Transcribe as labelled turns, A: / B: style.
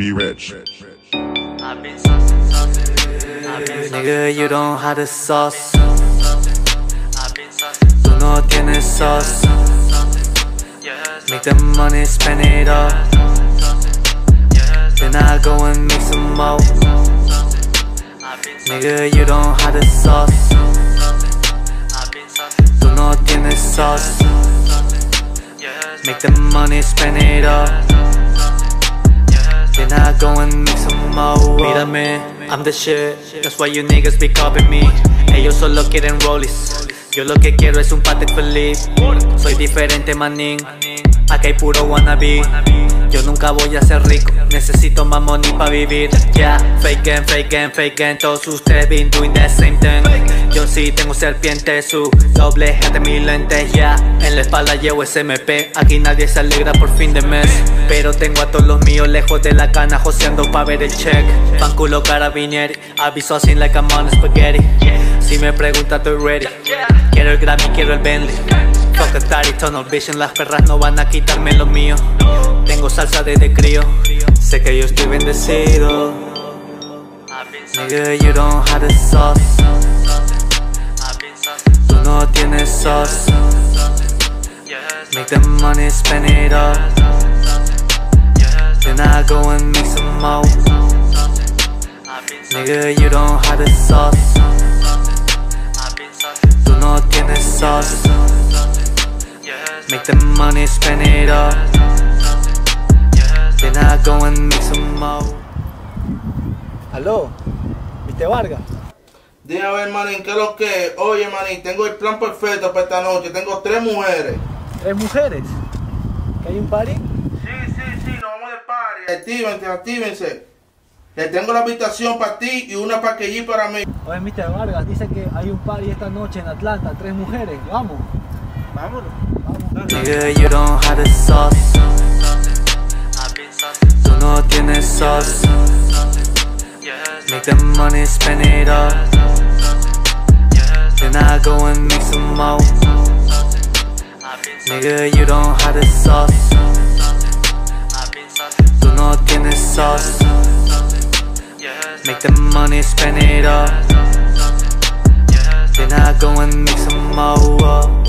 A: be rich.
B: Nigga, you don't have the sauce. Tú no tienes sauce. Make the money, spend it all. Then I go and make some more. Nigga, you don't have the sauce. Tú no tienes sauce. Make the money, spend it all. And. Mírame, I'm the shit. That's why you niggas be copying me. Ellos solo quieren rollies. Yo lo que quiero es un Patek Philippe. Soy diferente, manín. Acá hay puro wannabe. Yo nunca voy a ser rico. Necesito más money pa' vivir. Yeah, faken, faken, faken. Todos ustedes been doing the same thing. Sí tengo serpiente, su doble de mi lente. Yeah, en la espalda llevo SMP. Aquí nadie se alegra por fin de mes. Pero tengo a todos los míos lejos de la cana, joseando pa' ver el check. Fan culo carabinieri. Aviso así like I'm on spaghetti. Si me pregunta, estoy ready. Quiero el Grammy, quiero el Bentley. Fuck daddy, tunnel vision. Las perras no van a quitarme lo mío. Tengo salsa desde crío. Sé que yo estoy bendecido. Nigga, you don't have the sauce. Tienes sauce. Make the money, spend it all. Then I go Nigga, you don't have the sauce. No tienes sauce. Make the money, spend it all. Then I go and make some more.
C: Aló, ¿viste Vargas?
D: Dime a ver, manín, ¿qué es lo que es? Oye, manín, tengo el plan perfecto para esta noche. Tengo tres mujeres.
C: ¿Tres mujeres? ¿Que hay un party?
D: Sí, sí, sí, nos vamos de party. Actívense, actívense. Le tengo la habitación para ti y una para que para mí.
C: Oye, Mr. Vargas, dice que hay un party esta noche en Atlanta, tres mujeres, vamos.
D: Vámonos.
B: Nigga, you don't have the sauce. Tú no tienes sauce. Make the money, spend it all. Then I go and make some more. Nigga, you don't have the sauce.
E: Saucing,
B: Tú no tienes sauce. Make the money, spend it all. Then I go and make some more.